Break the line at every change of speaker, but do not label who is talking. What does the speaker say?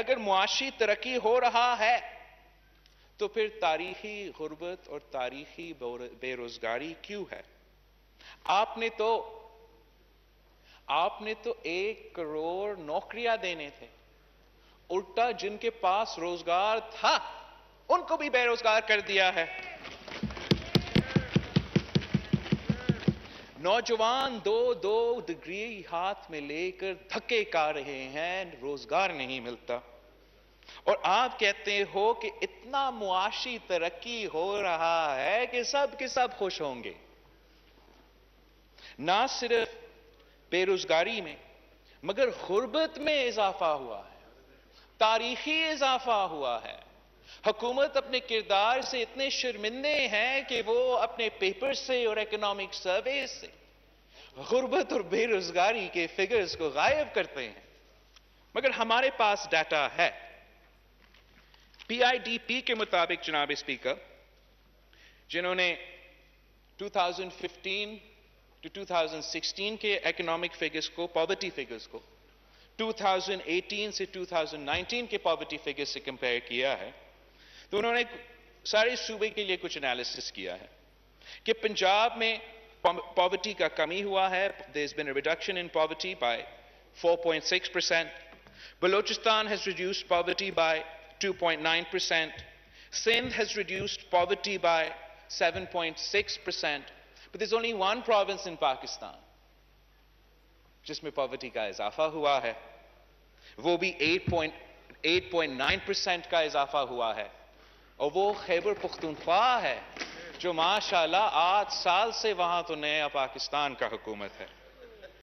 अगर मुआशी तरक्की हो रहा है तो फिर तारीखी गुर्बत और तारीखी बेरोजगारी क्यों है? आपने तो आपने तो एक करोड़ नौकरियाँ देने थे। उल्टा जिनके पास रोज़गार था, उनको भी बेरोजगार कर दिया है। नौजवान दो दो डिग्री हाथ में लेकर धक्के का रहे हैं, रोज़गार नहीं मिलता। और आप कहते हो कि इतना मुआशी तरक्की हो रहा है कि सब के सब खुश होंगे। ना सिर्फ़ बेरोजगारी में, मगर गुर्बत में इजाफा हुआ है, तारीखी इजाफा हुआ है। हुकूमत अपने किरदार से इतने शर्मिंदे हैं कि वो अपने पेपर से और इकोनॉमिक सर्वे से गुर्बत और बेरोजगारी के फिगर्स को गायब करते हैं। मगर हमारे पास डाटा है। पीआईडीपी के मुताबिक, जनाब स्पीकर जिन्होंने 2015 टू 2016 के इकोनॉमिक फिगर्स को पॉवर्टी फिगर्स को 2018 से 2019 के पॉवर्टी फिगर्स से कंपेयर किया है। तो उन्होंने सारे सूबे के लिए कुछ एनालिसिस किया है कि पंजाब में पॉवर्टी का कमी हुआ है। There been reduction in poverty by 4.6 percent Balochistan has reduced poverty by 2.9 percent Sindh has reduced poverty by 7.6 percent but is only one province in Pakistan जिसमें पॉवर्टी का इजाफा हुआ है। वो भी 8.9 परसेंट का इजाफा हुआ है। और वो खैबर पुख्तनख्वा है, जो माशाल्लाह आठ साल से वहाँ तो नया पाकिस्तान का हुकूमत है।